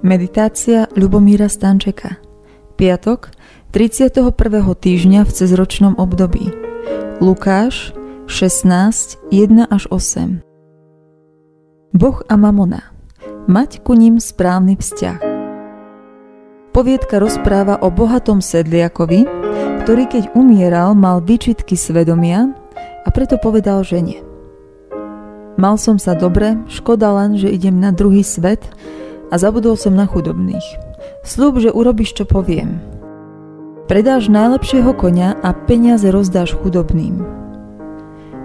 Meditácia Ľubomíra Stančeka. Piatok 31. týždňa v cezročnom období. Lukáš 16, 1 až 8 Boh a mamona. Mať ku ním správny vzťah. Poviedka rozpráva o bohatom sedliakovi, ktorý keď umieral, mal výčitky svedomia a preto povedal žene. Mal som sa dobre, škoda len, že idem na druhý svet a zabudol som na chudobných. Sľub, že urobíš, čo poviem. Predáš najlepšieho konia a peniaze rozdáš chudobným.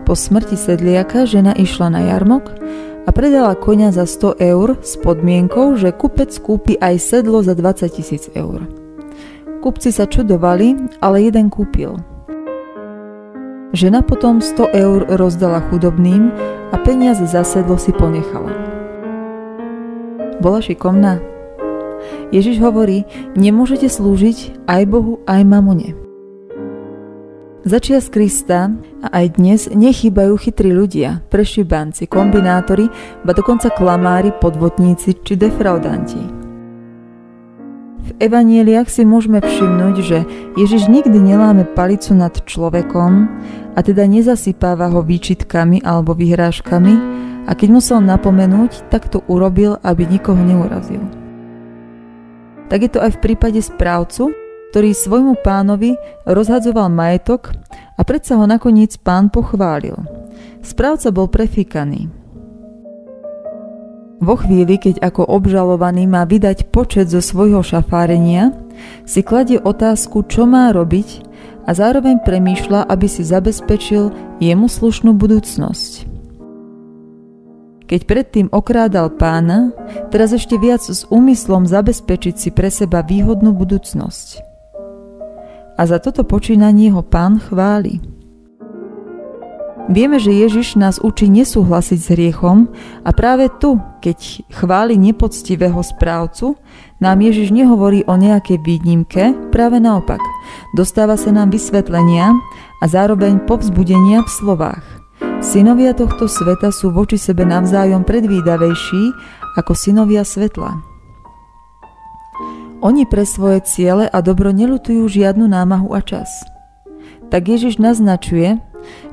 Po smrti sedliaka žena išla na jarmok a predala konia za 100 eur s podmienkou, že kupec kúpi aj sedlo za 20 tisíc eur. Kupci sa čudovali, ale jeden kúpil. Žena potom 100 eur rozdala chudobným a peniaze za sedlo si ponechala. Bola šikovná? Ježiš hovorí, nemôžete slúžiť aj Bohu, aj mamone. Začias Krista a aj dnes nechýbajú chytrí ľudia, prešibanci, kombinátori, ba dokonca klamári, podvodníci či defraudanti. Evanieliach si môžeme všimnúť, že Ježiš nikdy neláme palicu nad človekom a teda nezasypáva ho výčitkami alebo vyhrážkami, a keď musel napomenúť, tak to urobil, aby nikoho neurazil. Tak je to aj v prípade správcu, ktorý svojmu pánovi rozhadzoval majetok a predsa ho nakoniec pán pochválil. Správca bol prefíkaný. Vo chvíli, keď ako obžalovaný má vydať počet zo svojho šafárenia, si kladie otázku, čo má robiť a zároveň premýšľa, aby si zabezpečil jemu slušnú budúcnosť. Keď predtým okrádal pána, teraz ešte viac s úmyslom zabezpečiť si pre seba výhodnú budúcnosť. A za toto počínanie ho pán chváli. Vieme, že Ježiš nás učí nesúhlasiť s hriechom a práve tu, keď chváli nepoctivého správcu, nám Ježiš nehovorí o nejakej výnimke, práve naopak. Dostáva sa nám vysvetlenia a zároveň povzbudenia v slovách. Synovia tohto sveta sú voči sebe navzájom predvídavejší ako synovia svetla. Oni pre svoje ciele a dobro nelutujú žiadnu námahu a čas. Tak Ježiš naznačuje,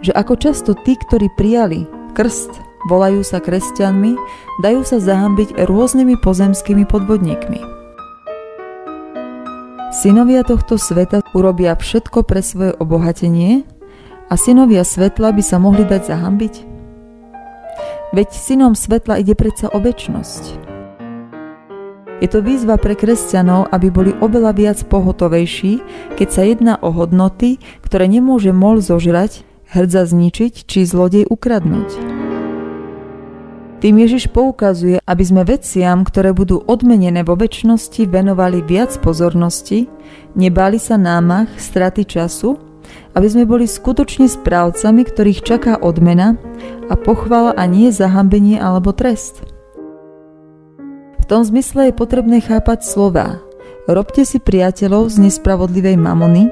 že ako často tí, ktorí prijali krst, volajú sa kresťanmi, dajú sa zahambiť rôznymi pozemskými podvodníkmi. Synovia tohto sveta urobia všetko pre svoje obohatenie, a synovia svetla by sa mohli dať zahambiť? Veď synom svetla ide predsa o väčnosť. Je to výzva pre kresťanov, aby boli oveľa viac pohotovejší, keď sa jedná o hodnoty, ktoré nemôže mol zožrať, hrdza zničiť či zlodej ukradnúť. Tým Ježiš poukazuje, aby sme veciam, ktoré budú odmenené vo väčšnosti, venovali viac pozornosti, nebali sa námach, straty času aby sme boli skutočne správcami, ktorých čaká odmena a pochvala a nie zahambenie alebo trest. V tom zmysle je potrebné chápať slova Robte si priateľov z nespravodlivej mamony,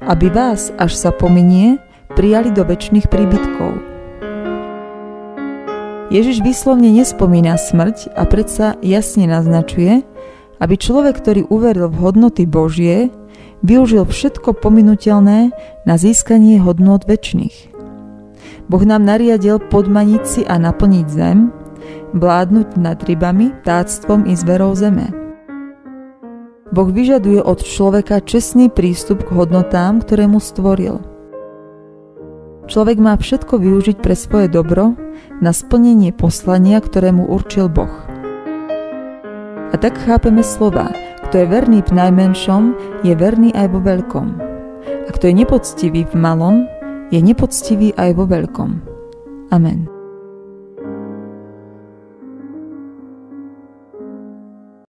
aby vás, až sa pominie, prijali do väčšných príbytkov. Ježiš vyslovne nespomína smrť a predsa jasne naznačuje, aby človek, ktorý uveril v hodnoty Božie, využil všetko pominutelné na získanie hodnot väčšných. Boh nám nariadil podmaniť si a naplniť zem, vládnuť nad rybami, táctvom i zverou zeme. Boh vyžaduje od človeka čestný prístup k hodnotám, ktoré mu stvoril. Človek má všetko využiť pre svoje dobro na splnenie poslania, ktoré mu určil Boh. A tak chápeme slova – kto je verný v najmenšom, je verný aj vo veľkom. A kto je nepoctivý v malom, je nepoctivý aj vo veľkom. Amen.